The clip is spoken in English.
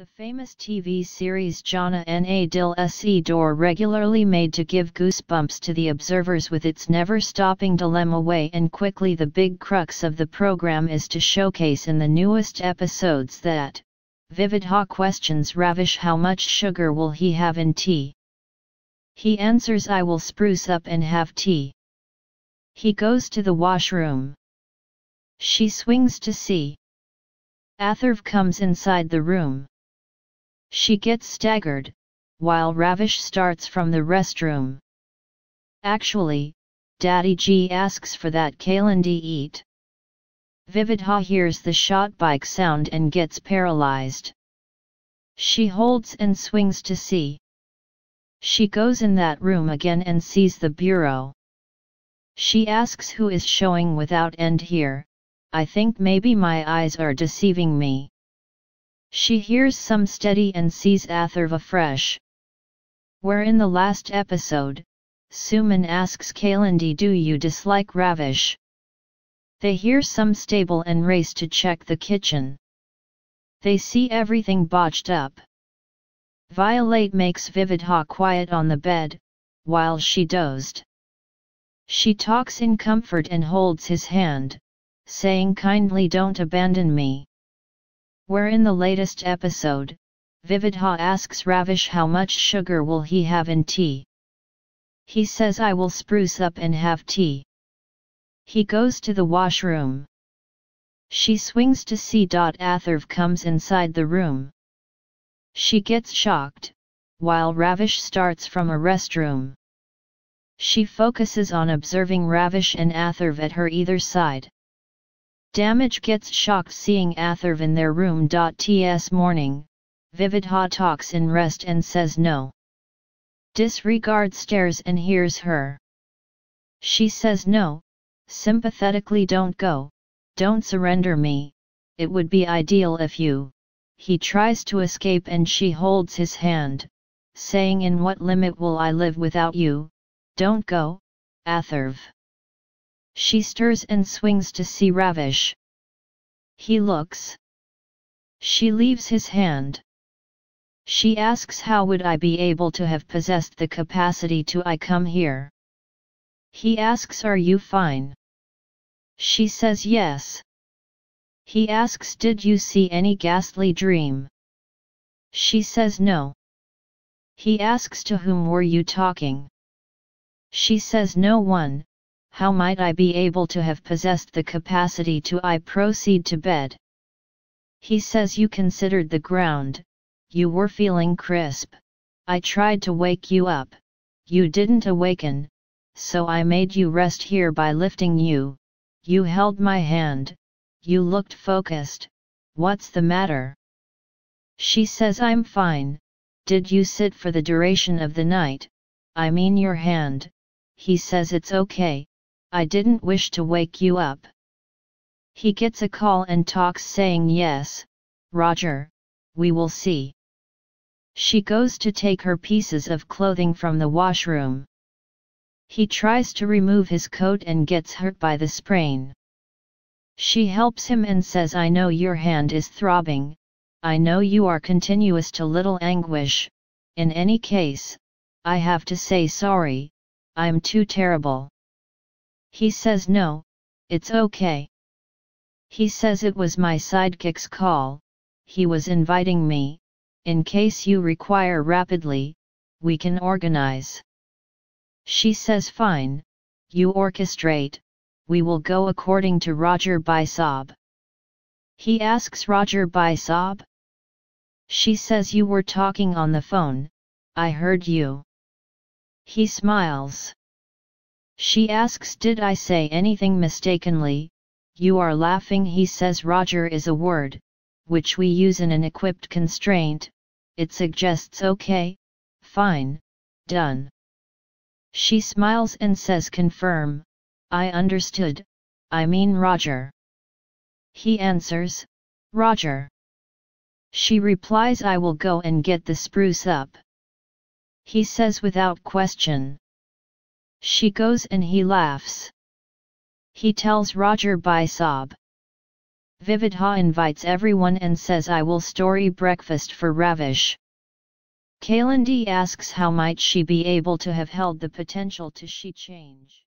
The famous TV series Jaana Na Dil Se Door regularly made to give goosebumps to the observers with its never-stopping dilemma way and quickly the big crux of the program is to showcase in the newest episodes that, vivid Vividha questions Ravish how much sugar will he have in tea. He answers I will spruce up and have tea. He goes to the washroom. She swings to see. Atharv comes inside the room. She gets staggered, while Ravish starts from the restroom. Actually, Daddy ji asks for that Kalindi eat. Vividha hears the shot bike sound and gets paralyzed. She holds and swings to see. She goes in that room again and sees the bureau. She asks who is showing without end here, I think maybe my eyes are deceiving me. She hears some steady and sees Atharv afresh. Where in the last episode, Suman asks Kalindi do you dislike Ravish? They hear some stable and race to check the kitchen. They see everything botched up. Violate makes Vividha quiet on the bed, while she dozed. She talks in comfort and holds his hand, saying kindly don't abandon me where in the latest episode, Vividha asks Ravish how much sugar will he have in tea. He says I will spruce up and have tea. He goes to the washroom. She swings to see. Dot Atharv comes inside the room. She gets shocked, while Ravish starts from a restroom. She focuses on observing Ravish and Atharv at her either side. Damage gets shocked seeing Atharv in their room. Ts morning, Vividha talks in rest and says no. Disregard stares and hears her. She says no, sympathetically don't go, don't surrender me, it would be ideal if you. He tries to escape and she holds his hand, saying in what limit will I live without you, don't go, Atharv. She stirs and swings to see Ravish. He looks. She leaves his hand. She asks how would I be able to have possessed the capacity to I come here. He asks are you fine? She says yes. He asks did you see any ghastly dream? She says no. He asks to whom were you talking? She says no one, how might I be able to have possessed the capacity to I proceed to bed? He says you considered the ground, you were feeling crisp, I tried to wake you up, you didn't awaken, so I made you rest here by lifting you, you held my hand, you looked focused, what's the matter? She says I'm fine, did you sit for the duration of the night, I mean your hand, he says it's okay, I didn't wish to wake you up. He gets a call and talks saying yes, Roger, we will see. She goes to take her pieces of clothing from the washroom. He tries to remove his coat and gets hurt by the sprain. She helps him and says I know your hand is throbbing, I know you are continuous to little anguish, in any case, I have to say sorry, I'm too terrible. He says no, it's okay. He says it was my sidekick's call, he was inviting me, in case you require rapidly, we can organize. She says fine, you orchestrate, we will go according to Roger Baisob. He asks Roger Baisob. She says you were talking on the phone, I heard you. He smiles. She asks did I say anything mistakenly, you are laughing he says Roger is a word, which we use in an equipped constraint, it suggests okay, fine, done. She smiles and says confirm, I understood, I mean Roger. He answers, Roger. She replies I will go and get the spruce up. He says without question. She goes and he laughs. He tells Roger by sob. Vividha invites everyone and says I will story breakfast for Ravish. Kalindi asks how might she be able to have held the potential to she change.